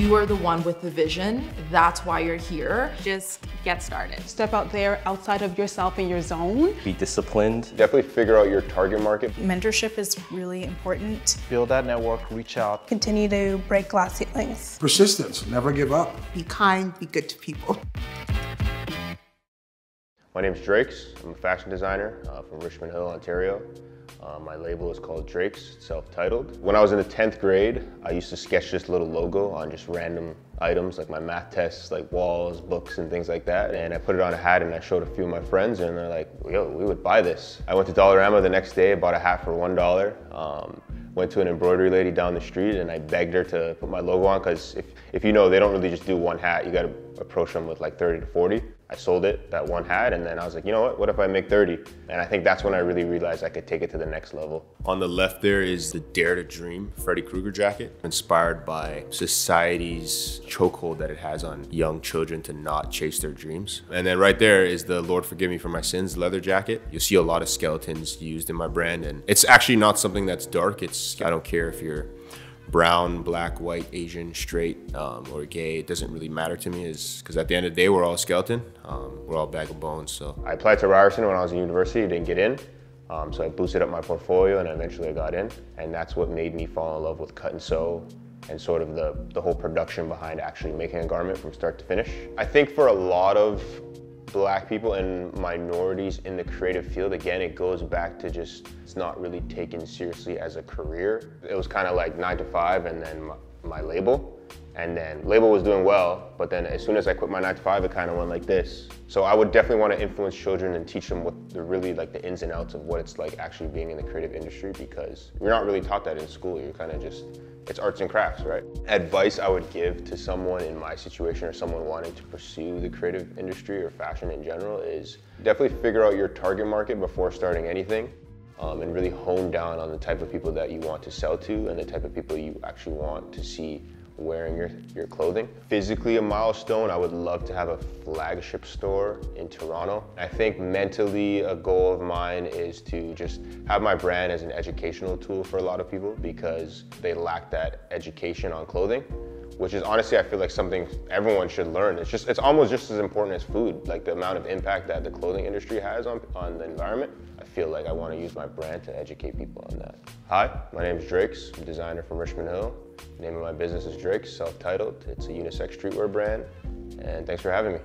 You are the one with the vision. That's why you're here. Just get started. Step out there outside of yourself and your zone. Be disciplined. Definitely figure out your target market. Mentorship is really important. Build that network, reach out. Continue to break glass ceilings. Persistence, never give up. Be kind, be good to people. My name is Drakes. I'm a fashion designer uh, from Richmond Hill, Ontario. Uh, my label is called Drakes, self-titled. When I was in the 10th grade, I used to sketch this little logo on just random items like my math tests, like walls, books, and things like that. And I put it on a hat and I showed a few of my friends and they're like, yo, we would buy this. I went to Dollarama the next day, bought a hat for $1. Um, went to an embroidery lady down the street and I begged her to put my logo on because if, if you know, they don't really just do one hat. You got to approach them with like 30 to 40. I sold it, that one hat, and then I was like, you know what, what if I make 30? And I think that's when I really realized I could take it to the next level. On the left there is the Dare to Dream Freddy Krueger jacket, inspired by society's chokehold that it has on young children to not chase their dreams. And then right there is the Lord Forgive Me for My Sins leather jacket. You'll see a lot of skeletons used in my brand, and it's actually not something that's dark. It's, I don't care if you're brown, black, white, Asian, straight, um, or gay, it doesn't really matter to me is because at the end of the day, we're all skeleton. Um, we're all bag of bones, so. I applied to Ryerson when I was in university, didn't get in. Um, so I boosted up my portfolio and eventually I got in. And that's what made me fall in love with cut and sew and sort of the, the whole production behind actually making a garment from start to finish. I think for a lot of black people and minorities in the creative field, again, it goes back to just, it's not really taken seriously as a career. It was kind of like nine to five and then my, my, label. And then label was doing well, but then as soon as I quit my nine to five, it kind of went like this. So I would definitely want to influence children and teach them what the really like the ins and outs of what it's like actually being in the creative industry because you're not really taught that in school. You're kind of just it's arts and crafts, right? Advice I would give to someone in my situation or someone wanting to pursue the creative industry or fashion in general is definitely figure out your target market before starting anything um, and really hone down on the type of people that you want to sell to and the type of people you actually want to see wearing your, your clothing. Physically a milestone, I would love to have a flagship store in Toronto. I think mentally a goal of mine is to just have my brand as an educational tool for a lot of people because they lack that education on clothing which is honestly I feel like something everyone should learn. It's just it's almost just as important as food, like the amount of impact that the clothing industry has on, on the environment. I feel like I want to use my brand to educate people on that. Hi, my name is Drakes, I'm a designer from Richmond Hill. The name of my business is Drakes, self-titled. It's a unisex streetwear brand, and thanks for having me.